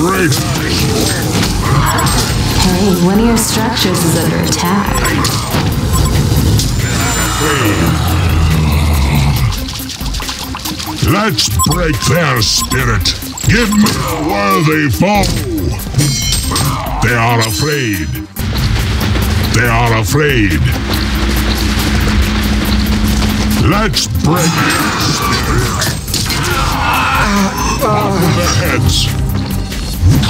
great. Hey, one of your structures is under attack. Let's break their spirit. Give me a worthy foe. They are afraid. They are afraid. Let's break their spirit. Off with their heads.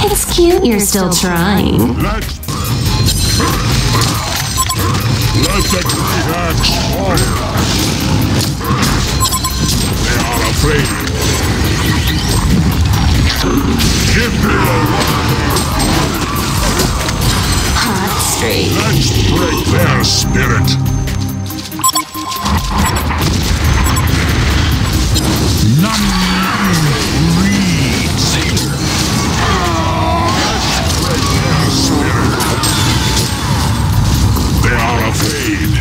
It's cute you're still trying. Let's. Let the great axe fall. They are afraid. Give me a Streak. Let's break their spirit. Break their spirit. They are afraid.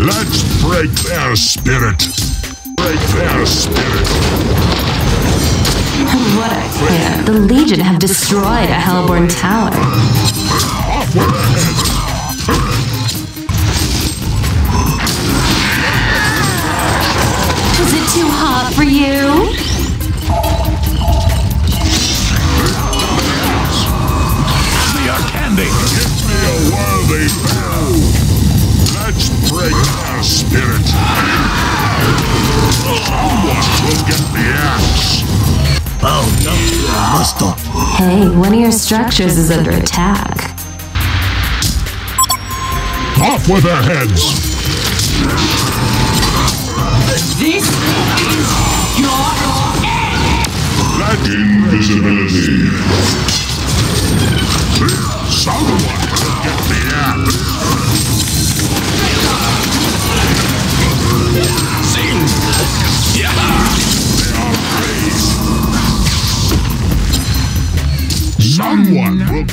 Let's break their spirit. Break their spirit. What a pair. The Legion have destroyed a Hellborn tower. Is it too hot for you? me a candy. Give me a worthy foe. Let's break their spirit. Someone will get the axe. Oh. Hey, one of your structures is under attack. Off with their heads. This is your That invisibility. Someone will.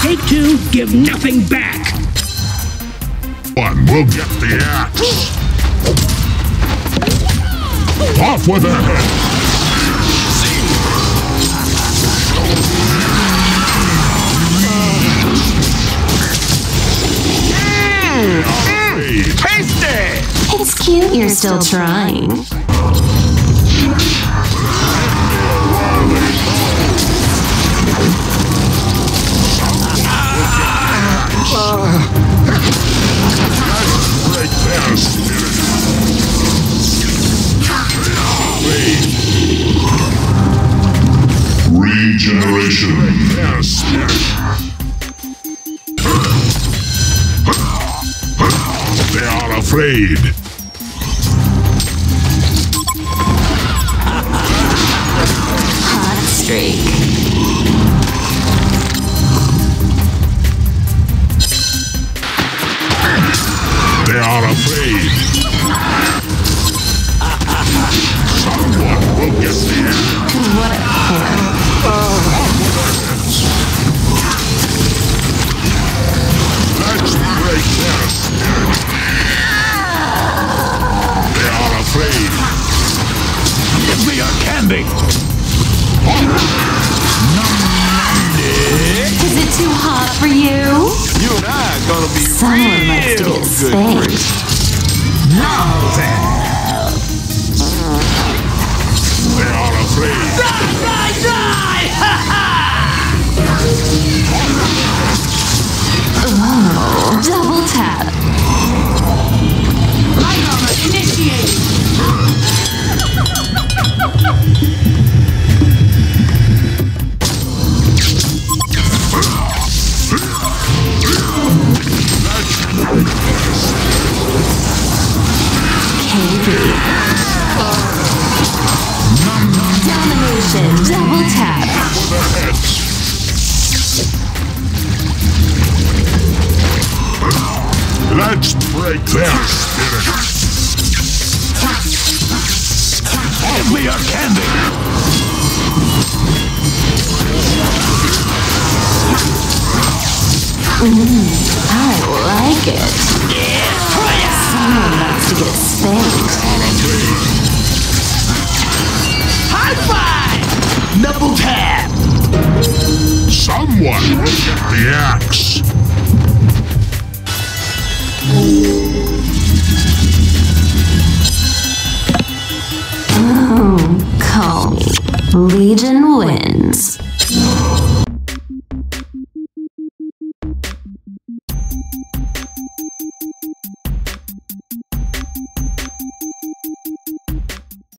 Take two, give nothing back. One will get the axe. Off with head. Cute you're still trying. Regeneration. They are afraid. Streak. They are afraid. Too hot for you? You and I are gonna be Someone likes to get spanked. They KP. Domination. tap. For the heads. Let's break their spirit. Give me your candy. I like it. Someone wants to get spanked. Someone get the axe. Call me. Legion wins.